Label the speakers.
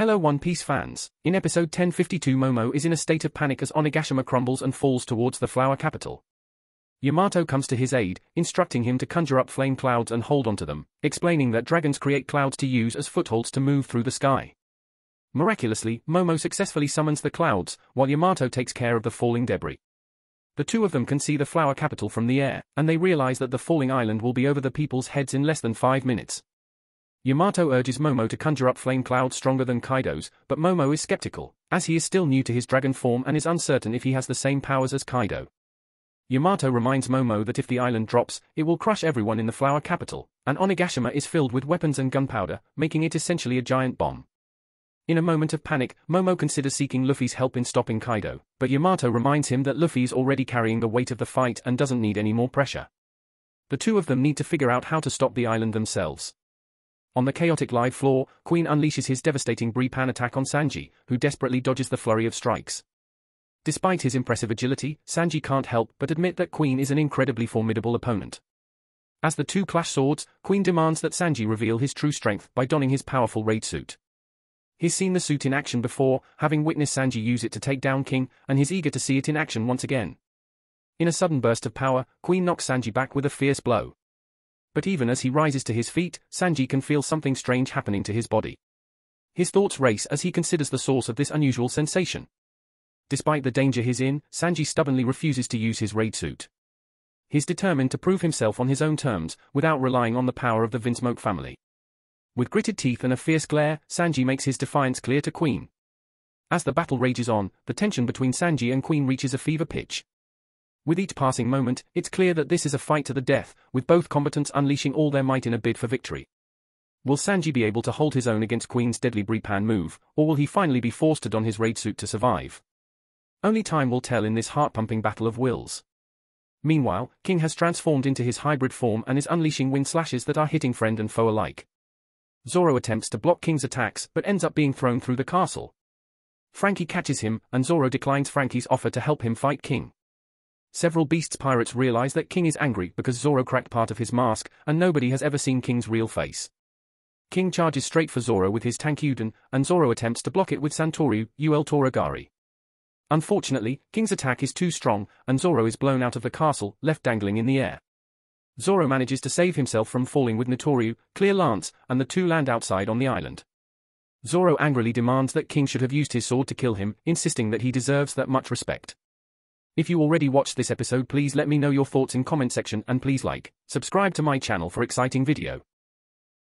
Speaker 1: Hello One Piece fans. In episode 1052 Momo is in a state of panic as Onigashima crumbles and falls towards the flower capital. Yamato comes to his aid, instructing him to conjure up flame clouds and hold onto them, explaining that dragons create clouds to use as footholds to move through the sky. Miraculously, Momo successfully summons the clouds, while Yamato takes care of the falling debris. The two of them can see the flower capital from the air, and they realize that the falling island will be over the people's heads in less than five minutes. Yamato urges Momo to conjure up flame clouds stronger than Kaido's, but Momo is skeptical, as he is still new to his dragon form and is uncertain if he has the same powers as Kaido. Yamato reminds Momo that if the island drops, it will crush everyone in the flower capital, and Onigashima is filled with weapons and gunpowder, making it essentially a giant bomb. In a moment of panic, Momo considers seeking Luffy's help in stopping Kaido, but Yamato reminds him that Luffy is already carrying the weight of the fight and doesn't need any more pressure. The two of them need to figure out how to stop the island themselves. On the chaotic live floor, Queen unleashes his devastating Brie Pan attack on Sanji, who desperately dodges the flurry of strikes. Despite his impressive agility, Sanji can't help but admit that Queen is an incredibly formidable opponent. As the two clash swords, Queen demands that Sanji reveal his true strength by donning his powerful raid suit. He's seen the suit in action before, having witnessed Sanji use it to take down King, and he's eager to see it in action once again. In a sudden burst of power, Queen knocks Sanji back with a fierce blow. But even as he rises to his feet, Sanji can feel something strange happening to his body. His thoughts race as he considers the source of this unusual sensation. Despite the danger he's in, Sanji stubbornly refuses to use his raid suit. He's determined to prove himself on his own terms, without relying on the power of the Vinsmoke family. With gritted teeth and a fierce glare, Sanji makes his defiance clear to Queen. As the battle rages on, the tension between Sanji and Queen reaches a fever pitch. With each passing moment, it's clear that this is a fight to the death, with both combatants unleashing all their might in a bid for victory. Will Sanji be able to hold his own against Queen's deadly Bripan move, or will he finally be forced to don his raid suit to survive? Only time will tell in this heart-pumping battle of wills. Meanwhile, King has transformed into his hybrid form and is unleashing wind slashes that are hitting friend and foe alike. Zoro attempts to block King's attacks but ends up being thrown through the castle. Franky catches him, and Zoro declines Franky's offer to help him fight King. Several Beasts pirates realize that King is angry because Zoro cracked part of his mask, and nobody has ever seen King's real face. King charges straight for Zoro with his Tankuden, and Zoro attempts to block it with Santoryu, Ura Toragari. Unfortunately, King's attack is too strong, and Zoro is blown out of the castle, left dangling in the air. Zoro manages to save himself from falling with Nitoryu, Clear Lance, and the two land outside on the island. Zoro angrily demands that King should have used his sword to kill him, insisting that he deserves that much respect. If you already watched this episode please let me know your thoughts in comment section and please like, subscribe to my channel for exciting video.